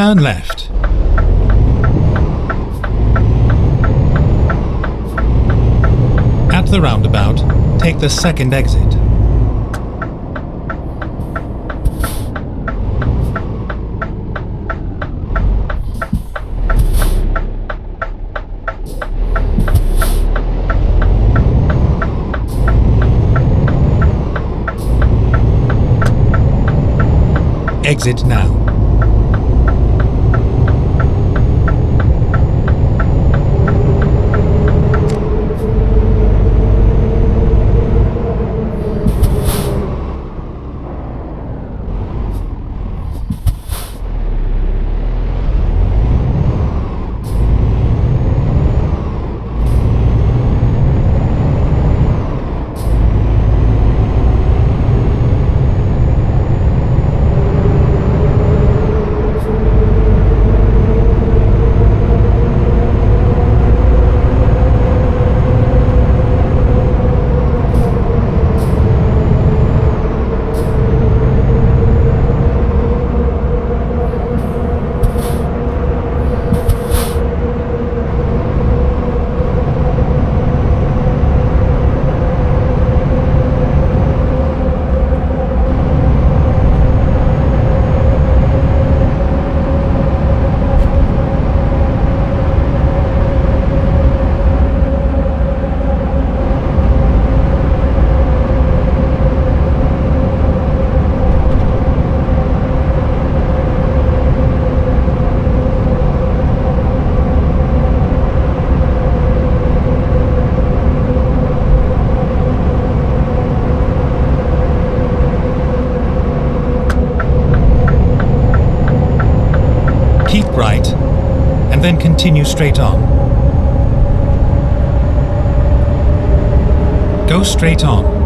Turn left. At the roundabout, take the second exit. Exit now. And then continue straight on. Go straight on.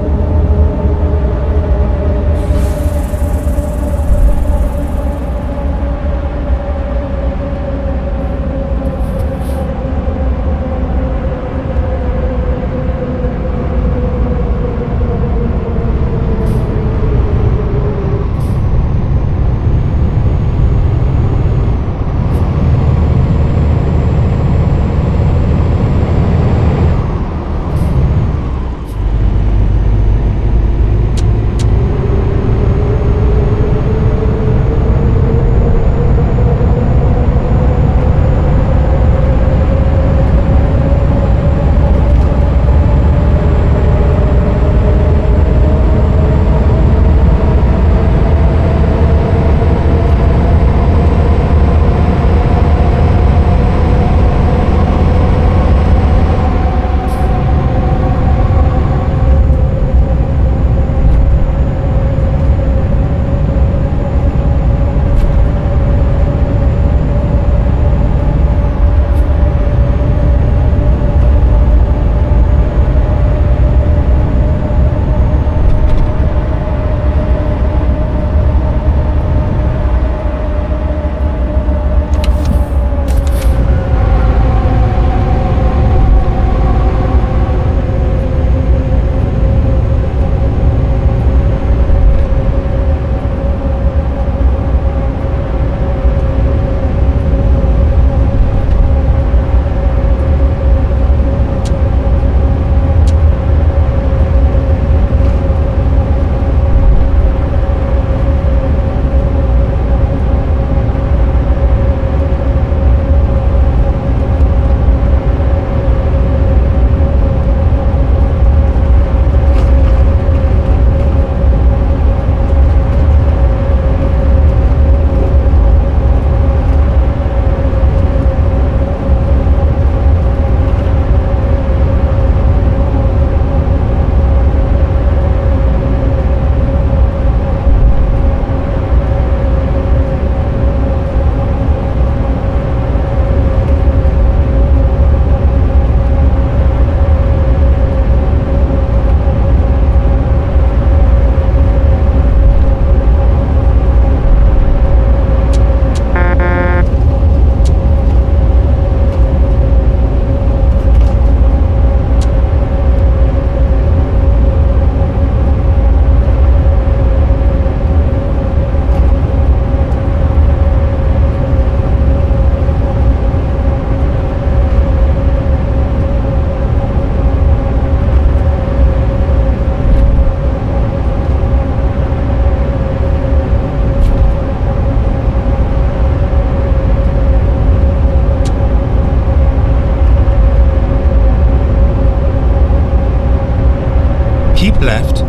Left,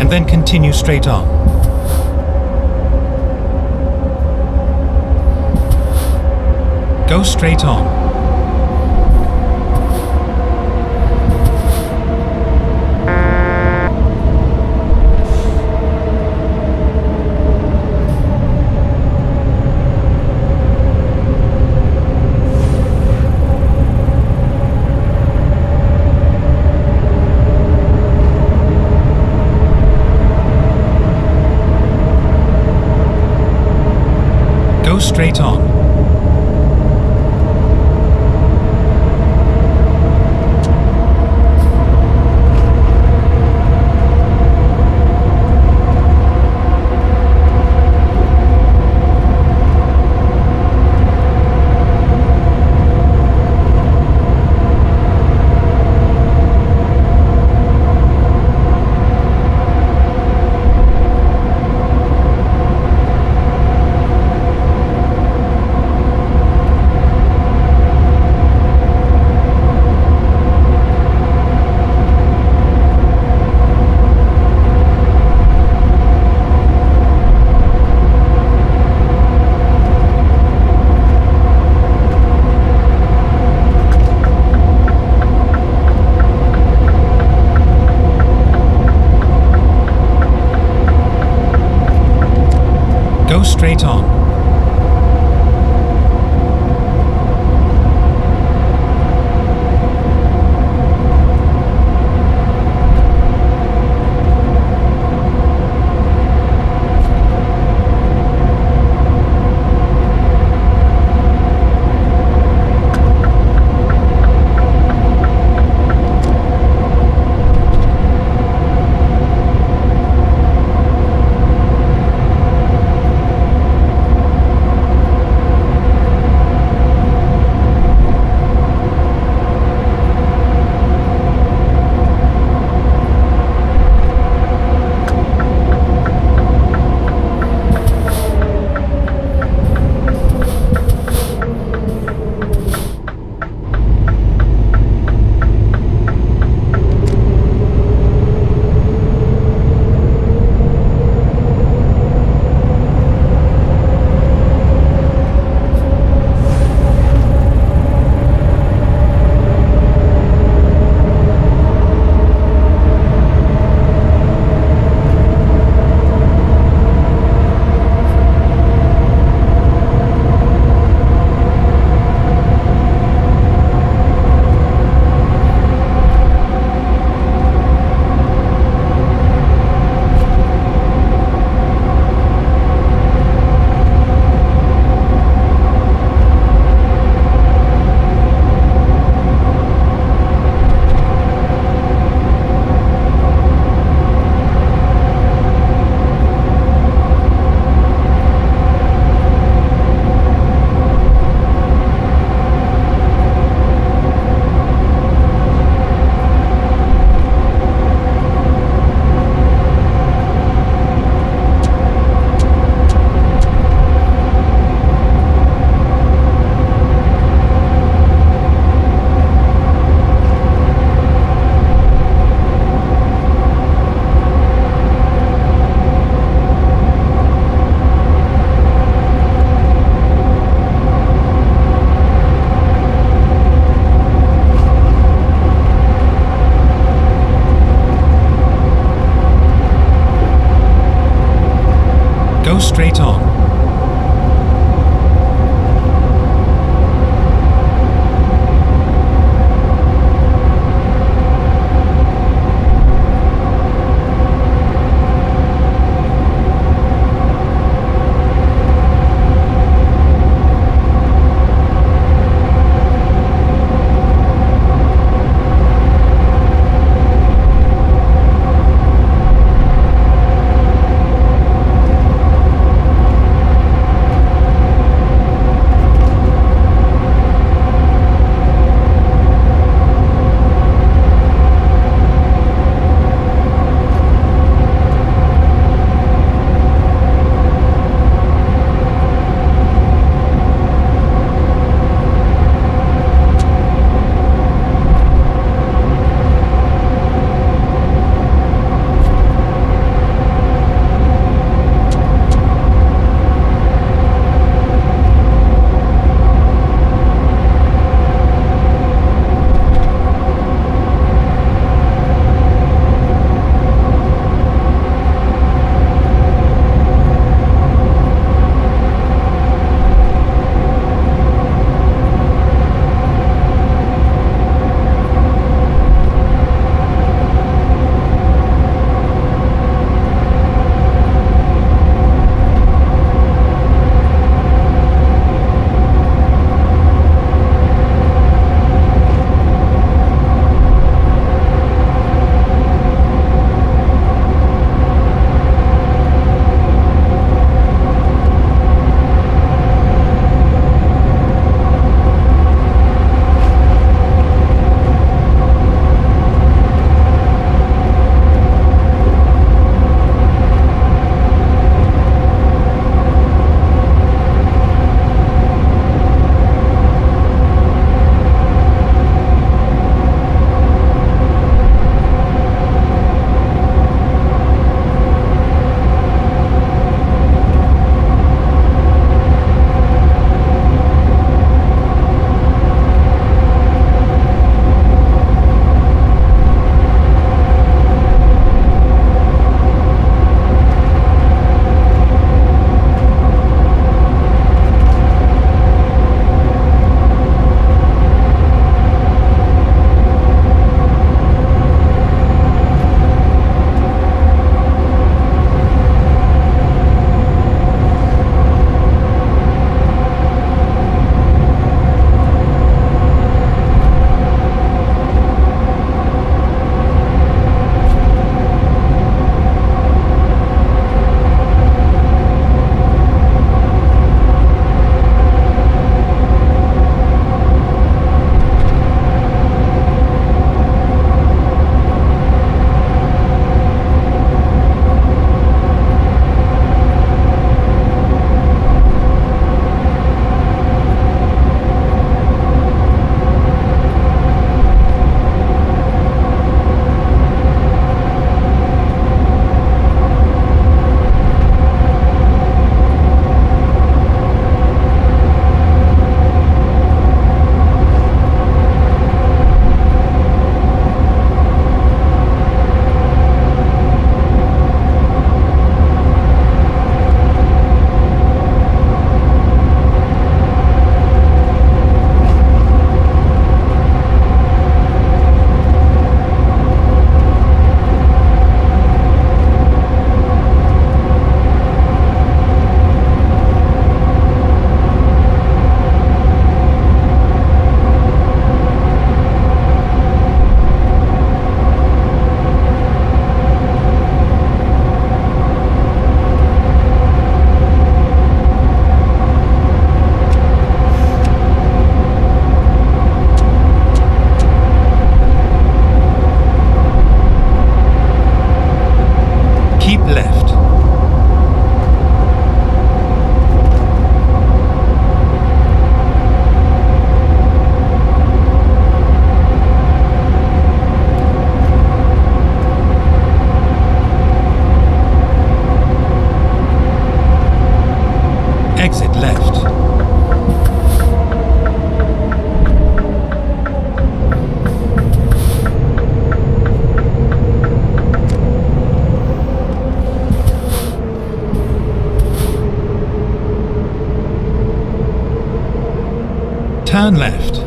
and then continue straight on. Go straight on. Straight on. Turn left.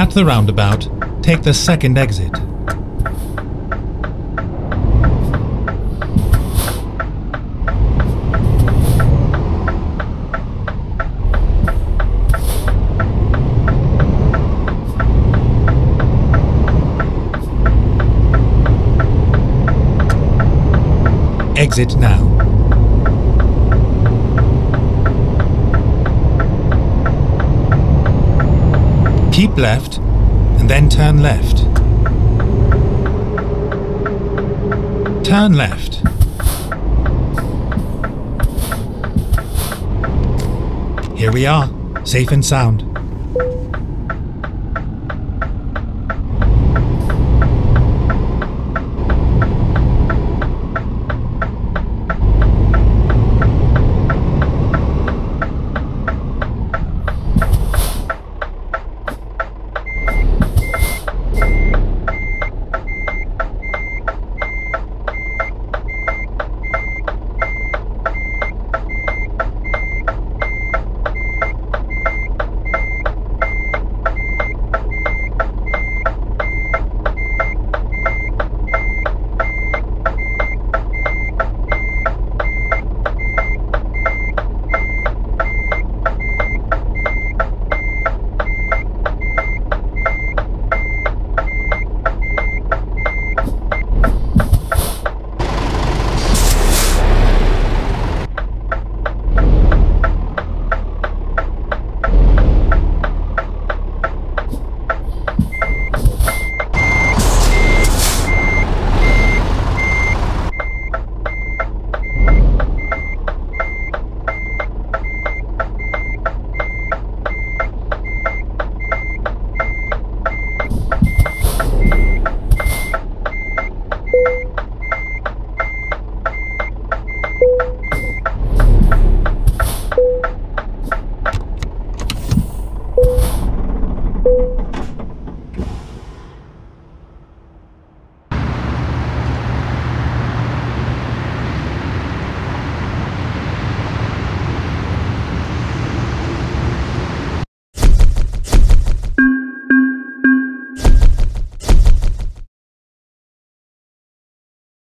At the roundabout, take the second exit. Exit now. Keep left then turn left. Turn left. Here we are, safe and sound.